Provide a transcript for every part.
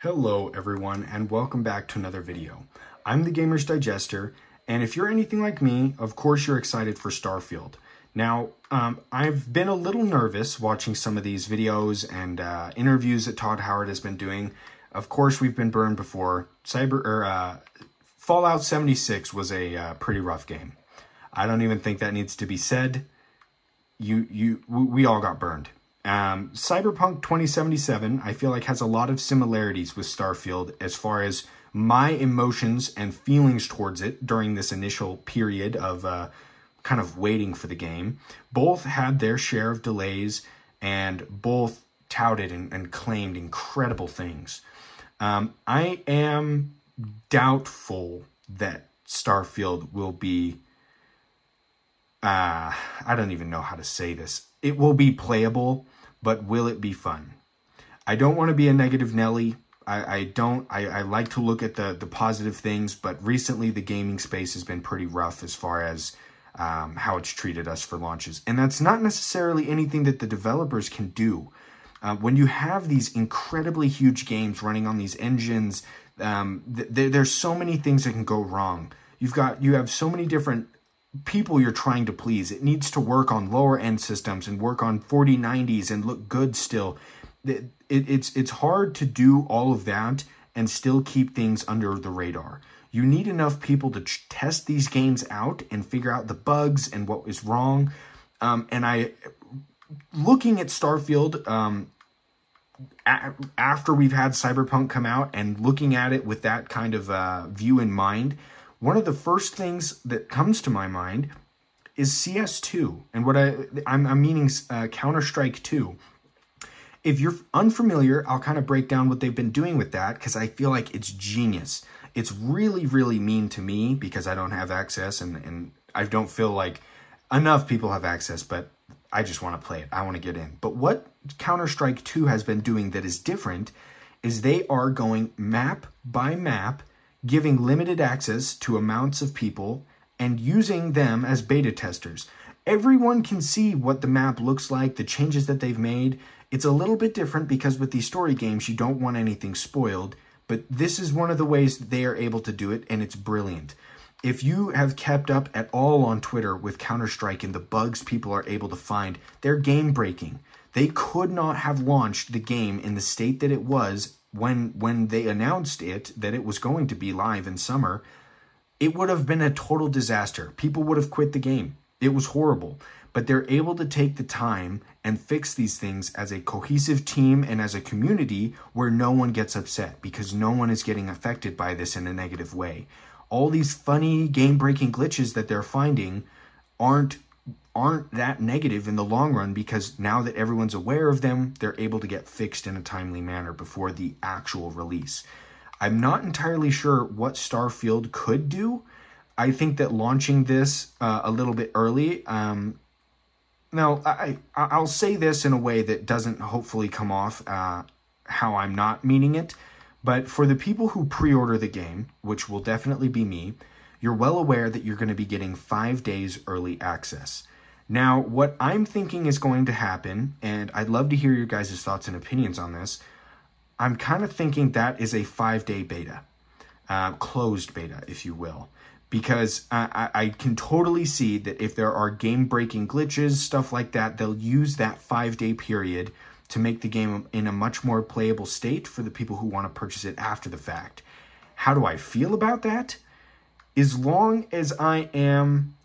Hello everyone and welcome back to another video. I'm the Gamer's Digester and if you're anything like me, of course you're excited for Starfield. Now, um, I've been a little nervous watching some of these videos and uh, interviews that Todd Howard has been doing. Of course, we've been burned before. Cyber or uh, Fallout 76 was a uh, pretty rough game. I don't even think that needs to be said. You, you, we all got burned. Um, Cyberpunk 2077, I feel like, has a lot of similarities with Starfield as far as my emotions and feelings towards it during this initial period of uh, kind of waiting for the game. Both had their share of delays and both touted and, and claimed incredible things. Um, I am doubtful that Starfield will be. Uh, I don't even know how to say this. It will be playable but will it be fun? I don't want to be a negative Nelly. I, I don't, I, I like to look at the, the positive things, but recently the gaming space has been pretty rough as far as um, how it's treated us for launches. And that's not necessarily anything that the developers can do. Uh, when you have these incredibly huge games running on these engines, um, th th there's so many things that can go wrong. You've got you have so many different people you're trying to please. It needs to work on lower end systems and work on 4090s and look good still. It, it, it's, it's hard to do all of that and still keep things under the radar. You need enough people to test these games out and figure out the bugs and what is wrong. Um, and I, looking at Starfield, um, after we've had Cyberpunk come out and looking at it with that kind of uh, view in mind, one of the first things that comes to my mind is CS2. And what I, I'm, I'm meaning uh, Counter-Strike 2. If you're unfamiliar, I'll kind of break down what they've been doing with that because I feel like it's genius. It's really, really mean to me because I don't have access and, and I don't feel like enough people have access, but I just want to play it. I want to get in. But what Counter-Strike 2 has been doing that is different is they are going map by map giving limited access to amounts of people and using them as beta testers. Everyone can see what the map looks like, the changes that they've made. It's a little bit different because with these story games, you don't want anything spoiled, but this is one of the ways they are able to do it, and it's brilliant. If you have kept up at all on Twitter with Counter-Strike and the bugs people are able to find, they're game-breaking. They could not have launched the game in the state that it was when when they announced it that it was going to be live in summer, it would have been a total disaster. People would have quit the game. It was horrible. But they're able to take the time and fix these things as a cohesive team and as a community where no one gets upset because no one is getting affected by this in a negative way. All these funny game-breaking glitches that they're finding aren't aren't that negative in the long run because now that everyone's aware of them, they're able to get fixed in a timely manner before the actual release. I'm not entirely sure what Starfield could do. I think that launching this uh, a little bit early, um, now I, I'll say this in a way that doesn't hopefully come off uh, how I'm not meaning it, but for the people who pre-order the game, which will definitely be me, you're well aware that you're going to be getting five days early access. Now, what I'm thinking is going to happen, and I'd love to hear your guys' thoughts and opinions on this, I'm kind of thinking that is a five-day beta, uh, closed beta, if you will, because I, I can totally see that if there are game-breaking glitches, stuff like that, they'll use that five-day period to make the game in a much more playable state for the people who want to purchase it after the fact. How do I feel about that? As long as I am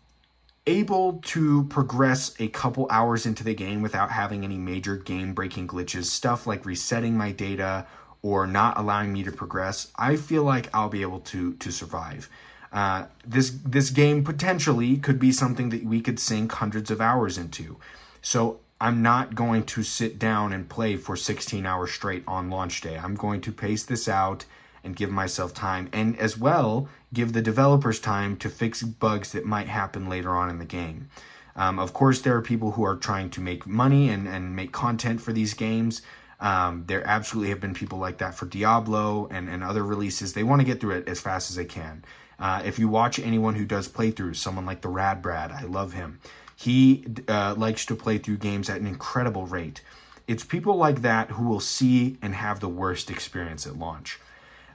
able to progress a couple hours into the game without having any major game breaking glitches, stuff like resetting my data or not allowing me to progress, I feel like I'll be able to to survive. Uh, this this game potentially could be something that we could sink hundreds of hours into. So I'm not going to sit down and play for 16 hours straight on launch day. I'm going to pace this out and give myself time and as well give the developers time to fix bugs that might happen later on in the game. Um, of course, there are people who are trying to make money and, and make content for these games. Um, there absolutely have been people like that for Diablo and, and other releases. They want to get through it as fast as they can. Uh, if you watch anyone who does playthroughs, someone like the Rad Brad, I love him. He uh, likes to play through games at an incredible rate. It's people like that who will see and have the worst experience at launch.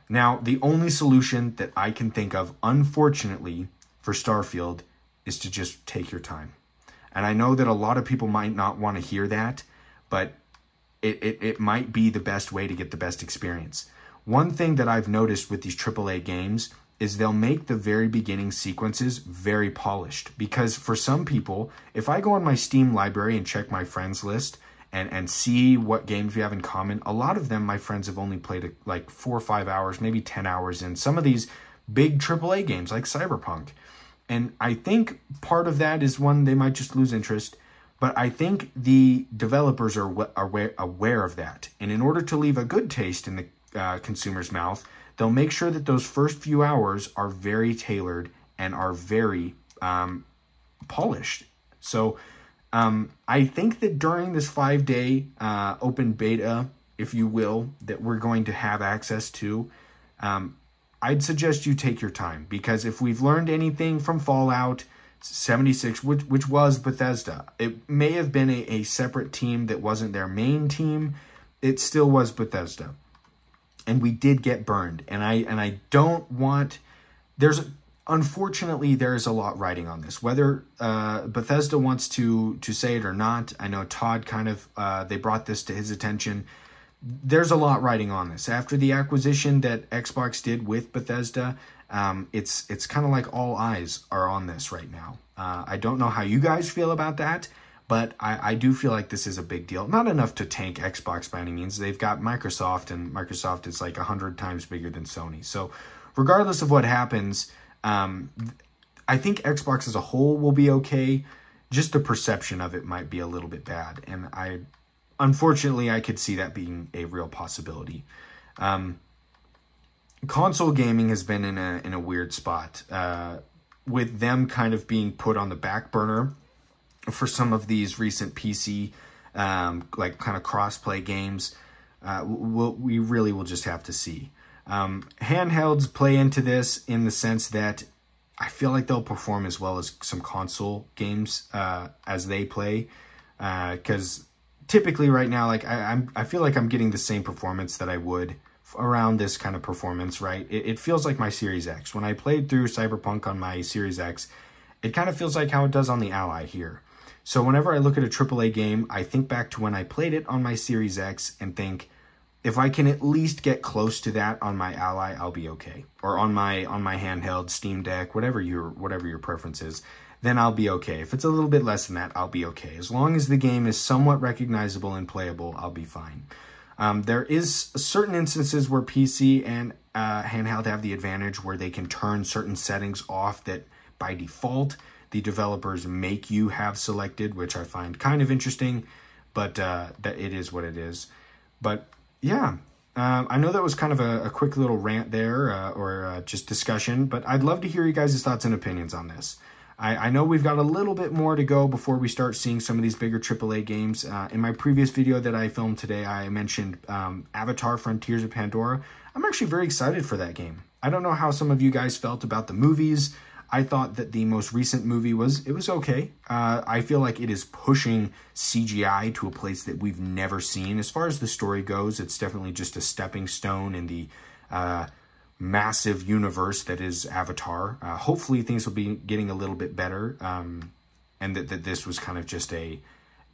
Now, the only solution that I can think of, unfortunately, for Starfield is to just take your time. And I know that a lot of people might not want to hear that, but it, it, it might be the best way to get the best experience. One thing that I've noticed with these AAA games is they'll make the very beginning sequences very polished. Because for some people, if I go on my Steam library and check my friends list and, and see what games we have in common, a lot of them my friends have only played like four or five hours, maybe 10 hours in some of these big AAA games like Cyberpunk. And I think part of that is one, they might just lose interest. But I think the developers are aware, aware of that. And in order to leave a good taste in the uh, consumer's mouth, they'll make sure that those first few hours are very tailored and are very um, polished. So um, I think that during this five day uh, open beta, if you will, that we're going to have access to, um, I'd suggest you take your time because if we've learned anything from Fallout 76, which, which was Bethesda, it may have been a, a separate team that wasn't their main team. It still was Bethesda and we did get burned. And I and I don't want there's unfortunately there's a lot riding on this. Whether uh, Bethesda wants to to say it or not, I know Todd kind of uh, they brought this to his attention. There's a lot riding on this. After the acquisition that Xbox did with Bethesda, um, it's it's kind of like all eyes are on this right now. Uh, I don't know how you guys feel about that. But I, I do feel like this is a big deal. Not enough to tank Xbox by any means. They've got Microsoft, and Microsoft is like 100 times bigger than Sony. So, regardless of what happens, um, I think Xbox as a whole will be okay. Just the perception of it might be a little bit bad. And I, unfortunately, I could see that being a real possibility. Um, console gaming has been in a in a weird spot uh, with them kind of being put on the back burner for some of these recent PC, um, like kind of crossplay games. Uh, we'll, we really will just have to see. Um, handhelds play into this in the sense that I feel like they'll perform as well as some console games uh, as they play. Because uh, typically right now, like I, I'm, I feel like I'm getting the same performance that I would around this kind of performance, right? It, it feels like my Series X. When I played through Cyberpunk on my Series X, it kind of feels like how it does on the Ally here. So whenever I look at a AAA game, I think back to when I played it on my Series X and think, if I can at least get close to that on my Ally, I'll be okay. Or on my on my handheld, Steam Deck, whatever your whatever your preference is, then I'll be okay. If it's a little bit less than that, I'll be okay. As long as the game is somewhat recognizable and playable, I'll be fine. Um, there is certain instances where PC and uh, handheld have the advantage where they can turn certain settings off that by default the developers make you have selected, which I find kind of interesting, but uh, that it is what it is. But yeah, um, I know that was kind of a, a quick little rant there uh, or uh, just discussion, but I'd love to hear you guys' thoughts and opinions on this. I, I, know we've got a little bit more to go before we start seeing some of these bigger AAA games. Uh, in my previous video that I filmed today, I mentioned um, Avatar Frontiers of Pandora. I'm actually very excited for that game. I don't know how some of you guys felt about the movies. I thought that the most recent movie was it was okay. Uh, I feel like it is pushing CGI to a place that we've never seen. As far as the story goes, it's definitely just a stepping stone in the uh, massive universe that is Avatar. Uh, hopefully, things will be getting a little bit better, um, and that, that this was kind of just a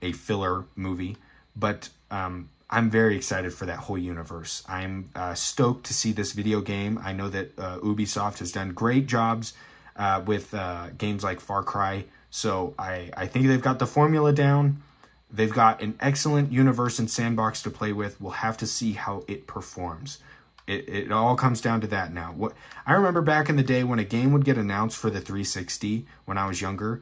a filler movie. But um, I'm very excited for that whole universe. I'm uh, stoked to see this video game. I know that uh, Ubisoft has done great jobs uh, with uh, games like Far Cry. So I, I think they've got the formula down. They've got an excellent universe and sandbox to play with. We'll have to see how it performs. It, it all comes down to that now. What I remember back in the day when a game would get announced for the 360 when I was younger,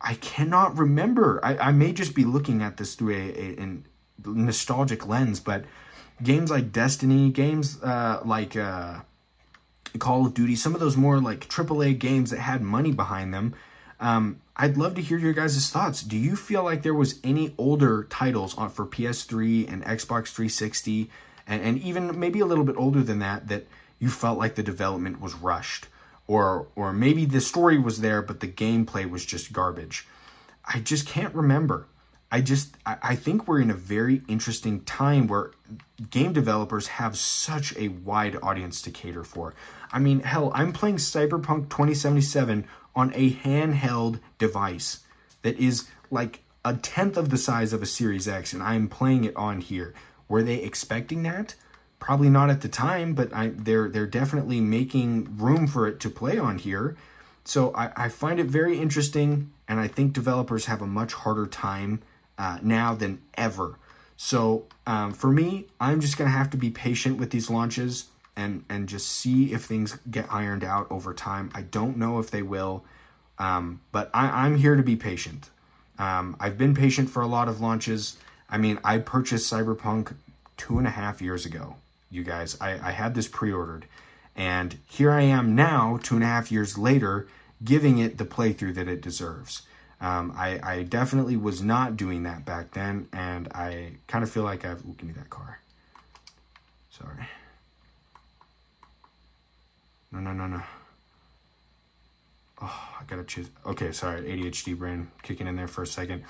I cannot remember. I, I may just be looking at this through a, a, a nostalgic lens, but games like Destiny, games uh, like uh, Call of Duty, some of those more like AAA games that had money behind them. Um, I'd love to hear your guys' thoughts. Do you feel like there was any older titles on for PS3 and Xbox 360, and, and even maybe a little bit older than that, that you felt like the development was rushed, or or maybe the story was there but the gameplay was just garbage? I just can't remember. I just I, think we're in a very interesting time where game developers have such a wide audience to cater for. I mean, hell, I'm playing Cyberpunk 2077 on a handheld device that is like a tenth of the size of a Series X, and I'm playing it on here. Were they expecting that? Probably not at the time, but I, they're they're definitely making room for it to play on here. So I, I find it very interesting, and I think developers have a much harder time uh, now than ever. So um, for me, I'm just gonna have to be patient with these launches and and just see if things get ironed out over time. I don't know if they will, um, but I, am here to be patient. Um, I've been patient for a lot of launches. I mean, I purchased Cyberpunk two and a half years ago. You guys, I, I had this pre-ordered, and here I am now, two and a half years later, giving it the playthrough that it deserves. Um, I, I definitely was not doing that back then, and I kind of feel like I've... Ooh, give me that car. Sorry. No, no, no, no. Oh, I gotta choose. Okay, sorry, ADHD brain kicking in there for a second.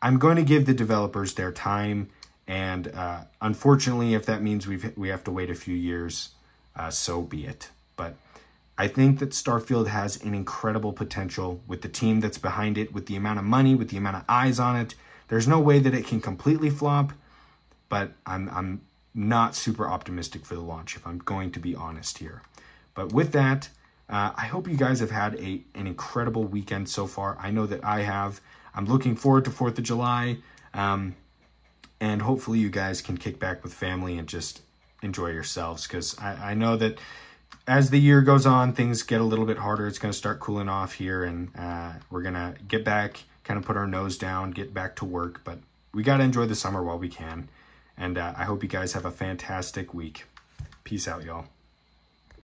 I'm going to give the developers their time, and uh, unfortunately, if that means we we have to wait a few years, uh, so be it. But I think that Starfield has an incredible potential with the team that's behind it, with the amount of money, with the amount of eyes on it. There's no way that it can completely flop, but I'm I'm not super optimistic for the launch if I'm going to be honest here. But with that, uh, I hope you guys have had a an incredible weekend so far. I know that I have. I'm looking forward to 4th of July. Um, and hopefully you guys can kick back with family and just enjoy yourselves because I, I know that as the year goes on, things get a little bit harder. It's going to start cooling off here, and uh, we're going to get back, kind of put our nose down, get back to work. But we got to enjoy the summer while we can. And uh, I hope you guys have a fantastic week. Peace out, y'all.